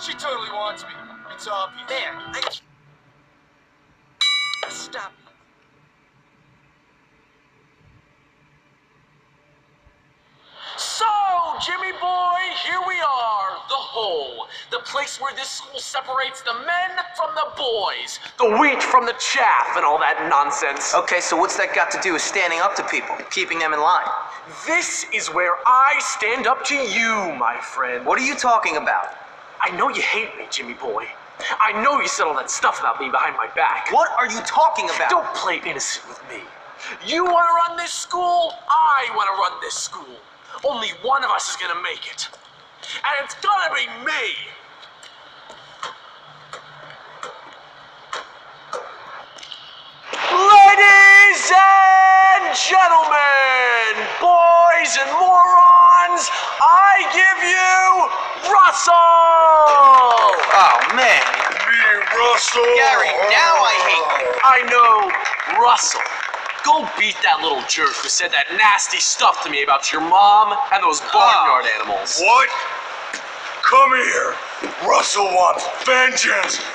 She totally wants me. It's obvious. There. I... Stop. So, Jimmy boy, here we are, the hole. The place where this school separates the men from the boys. The wheat from the chaff and all that nonsense. Okay, so what's that got to do with standing up to people, keeping them in line? This is where I stand up to you, my friend. What are you talking about? I know you hate me, Jimmy boy. I know you said all that stuff about me behind my back. What are you talking about? Don't play innocent with me. You want to run this school? I want to run this school. Only one of us is going to make it. And it's going to be me. Ladies and gentlemen, boys and morons, I give you Russell! Oh, man. Me, Russell. Gary, now I hate you. I know, Russell. Go beat that little jerk who said that nasty stuff to me about your mom and those barnyard oh. animals. What? Come here. Russell wants vengeance.